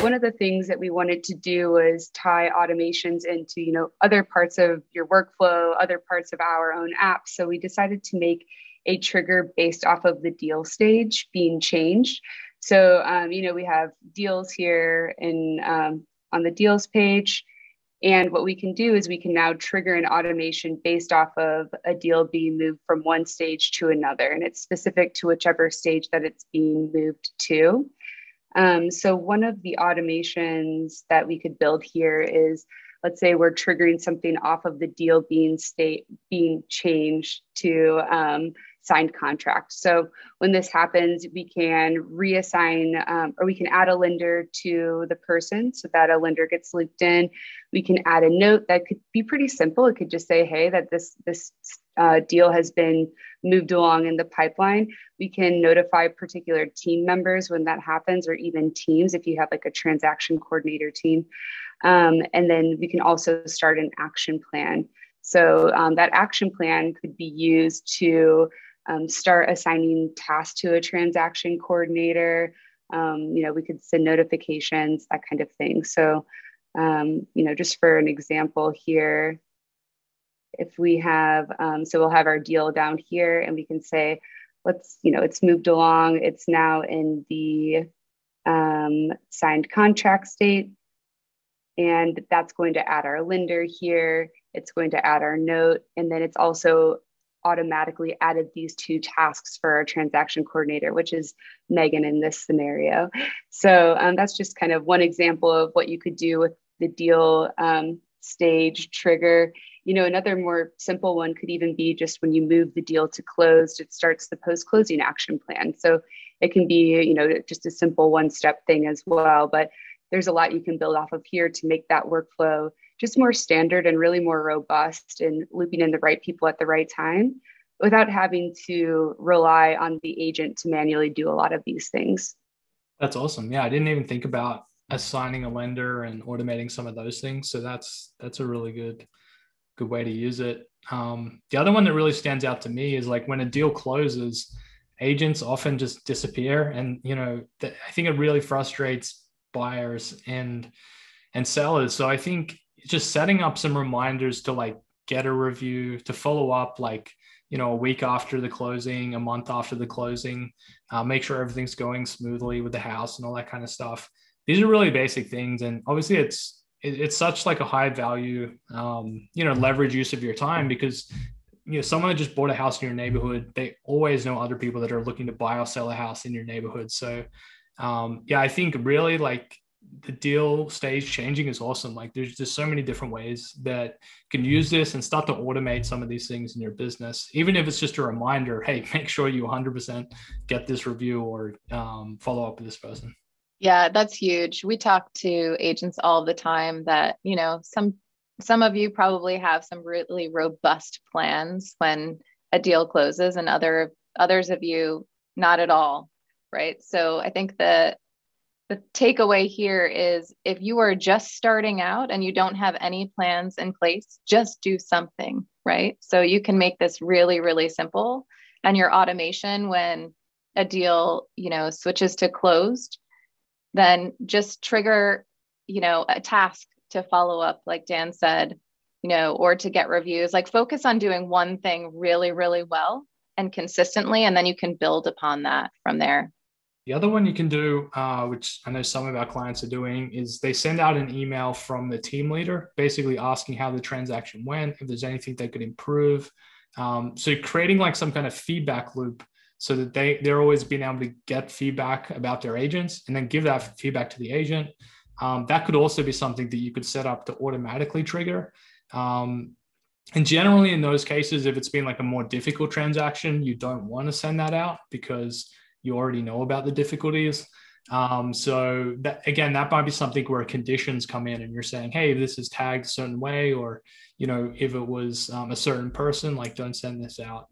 one of the things that we wanted to do was tie automations into you know other parts of your workflow other parts of our own app. So we decided to make a trigger based off of the deal stage being changed. So um, you know we have deals here in um, on the deals page. And what we can do is we can now trigger an automation based off of a deal being moved from one stage to another. And it's specific to whichever stage that it's being moved to um, so one of the automations that we could build here is, let's say we're triggering something off of the deal being state being changed to um, signed contract. So when this happens, we can reassign um, or we can add a lender to the person so that a lender gets looped in. We can add a note that could be pretty simple. It could just say, "Hey, that this this uh, deal has been moved along in the pipeline." We can notify particular team members when that happens, or even teams if you have like a transaction coordinator team. Um, and then we can also start an action plan. So um, that action plan could be used to um, start assigning tasks to a transaction coordinator. Um, you know, we could send notifications, that kind of thing. So, um, you know, just for an example here, if we have, um, so we'll have our deal down here and we can say, let's, you know, it's moved along. It's now in the um, signed contract state. And that's going to add our lender here. It's going to add our note. And then it's also automatically added these two tasks for our transaction coordinator, which is Megan in this scenario. So um, that's just kind of one example of what you could do with the deal um, stage trigger. You know, another more simple one could even be just when you move the deal to closed, it starts the post closing action plan. So it can be, you know, just a simple one step thing as well. But there's a lot you can build off of here to make that workflow just more standard and really more robust and looping in the right people at the right time without having to rely on the agent to manually do a lot of these things. That's awesome. Yeah, I didn't even think about assigning a lender and automating some of those things. So that's that's a really good good way to use it. Um, the other one that really stands out to me is like when a deal closes, agents often just disappear, and you know th- I think it really frustrates buyers and and sellers. So I think just setting up some reminders to like get a review, to follow up like, you know, a week after the closing, a month after the closing, uh, make sure everything's going smoothly with the house and all that kind of stuff. These are really basic things. And obviously it's, it's such like a high value, um, you know, leverage use of your time because you know someone that just bought a house in your neighborhood they always know other people that are looking to buy or sell a house in your neighborhood so um, yeah i think really like the deal stage changing is awesome. Like there's just so many different ways that you can use this and start to automate some of these things in your business, even if it's just a reminder. Hey, make sure you 100% get this review or um, follow up with this person. Yeah, that's huge. We talk to agents all the time that you know some some of you probably have some really robust plans when a deal closes, and other others of you not at all right so i think that the takeaway here is if you are just starting out and you don't have any plans in place, just do something, right? So you can make this really, really simple. And your automation, when a deal, you know, switches to closed, then just trigger, you know, a task to follow up, like Dan said, you know, or to get reviews. Like focus on doing one thing really, really well and consistently, and then you can build upon that from there. The other one you can do, uh, which I know some of our clients are doing, is they send out an email from the team leader, basically asking how the transaction went, if there's anything they could improve. Um, so creating like some kind of feedback loop so that they they're always being able to get feedback about their agents and then give that feedback to the agent. Um, that could also be something that you could set up to automatically trigger. Um, and generally, in those cases, if it's been like a more difficult transaction, you don't want to send that out because you already know about the difficulties. Um, so that again, that might be something where conditions come in and you're saying, hey, this is tagged a certain way, or you know, if it was um, a certain person, like don't send this out.